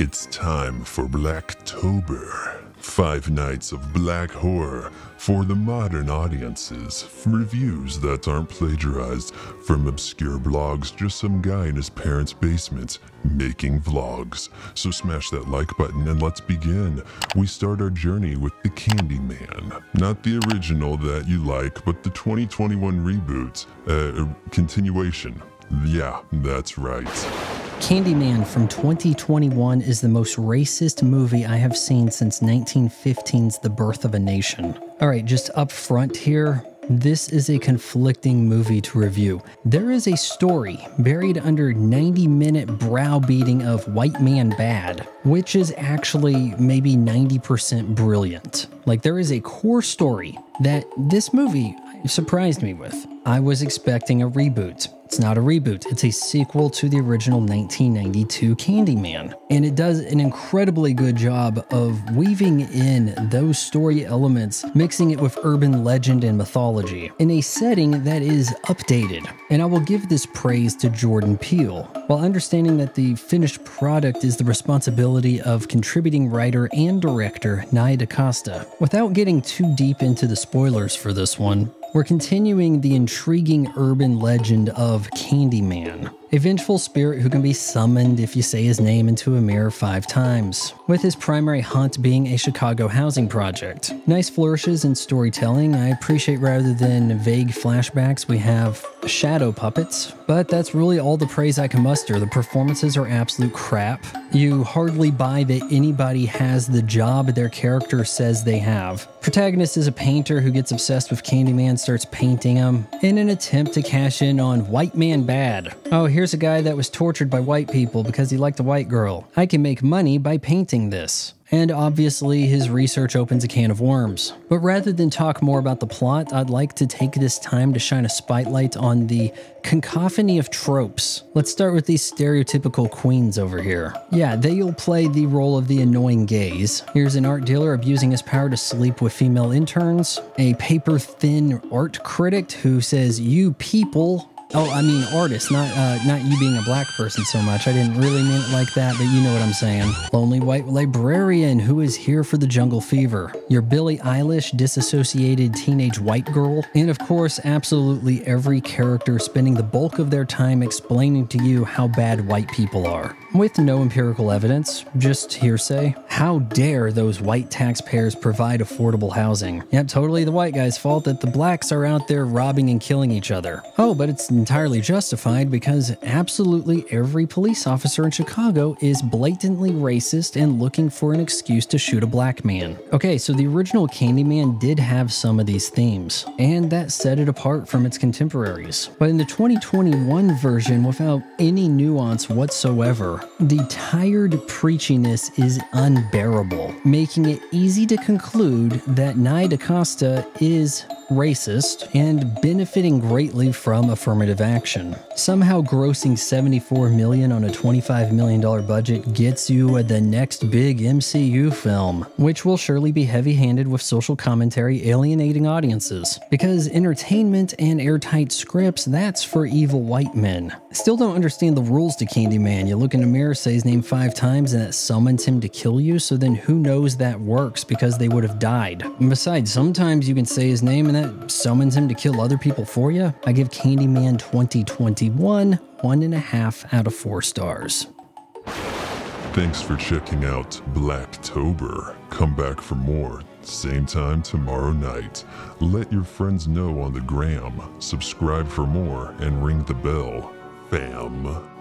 It's time for Blacktober. Five nights of black horror for the modern audiences. Reviews that aren't plagiarized from obscure blogs, just some guy in his parents' basement making vlogs. So smash that like button and let's begin. We start our journey with The Candyman. Not the original that you like, but the 2021 reboot, uh, continuation. Yeah, that's right. Candyman from 2021 is the most racist movie I have seen since 1915's The Birth of a Nation. All right, just up front here, this is a conflicting movie to review. There is a story buried under 90 minute browbeating of white man bad, which is actually maybe 90% brilliant. Like, there is a core story that this movie surprised me with. I was expecting a reboot. It's not a reboot, it's a sequel to the original 1992 Candyman. And it does an incredibly good job of weaving in those story elements, mixing it with urban legend and mythology in a setting that is updated. And I will give this praise to Jordan Peele, while understanding that the finished product is the responsibility of contributing writer and director Nia DaCosta. Without getting too deep into the spoilers for this one, we're continuing the intriguing urban legend of Candyman, a vengeful spirit who can be summoned if you say his name into a mirror five times, with his primary haunt being a Chicago housing project. Nice flourishes in storytelling. I appreciate rather than vague flashbacks, we have shadow puppets, but that's really all the praise I can muster. The performances are absolute crap. You hardly buy that anybody has the job their character says they have. Protagonist is a painter who gets obsessed with Candyman, starts painting him in an attempt to cash in on white man bad. Oh, here's a guy that was tortured by white people because he liked a white girl. I can make money by painting this and obviously his research opens a can of worms. But rather than talk more about the plot, I'd like to take this time to shine a spotlight on the cacophony of tropes. Let's start with these stereotypical queens over here. Yeah, they'll play the role of the annoying gays. Here's an art dealer abusing his power to sleep with female interns, a paper thin art critic who says, You people Oh, I mean artist, not uh, not you being a black person so much. I didn't really mean it like that, but you know what I'm saying. Lonely white librarian who is here for the jungle fever. Your Billie Eilish disassociated teenage white girl, and of course, absolutely every character spending the bulk of their time explaining to you how bad white people are. With no empirical evidence, just hearsay. How dare those white taxpayers provide affordable housing? Yep, totally the white guy's fault that the blacks are out there robbing and killing each other. Oh, but it's entirely justified because absolutely every police officer in Chicago is blatantly racist and looking for an excuse to shoot a black man. Okay, so the original Candyman did have some of these themes, and that set it apart from its contemporaries. But in the 2021 version, without any nuance whatsoever, the tired preachiness is unbearable, making it easy to conclude that Nia DaCosta is racist, and benefiting greatly from affirmative action. Somehow grossing 74 million on a 25 million dollar budget gets you the next big MCU film, which will surely be heavy-handed with social commentary alienating audiences. Because entertainment and airtight scripts, that's for evil white men. Still don't understand the rules to Candyman. You look in the mirror, say his name five times, and that summons him to kill you, so then who knows that works because they would have died. And besides, sometimes you can say his name and that summons him to kill other people for you, I give Candyman 2021 one and a half out of four stars. Thanks for checking out Blacktober. Come back for more, same time tomorrow night. Let your friends know on the gram, subscribe for more, and ring the bell. Fam.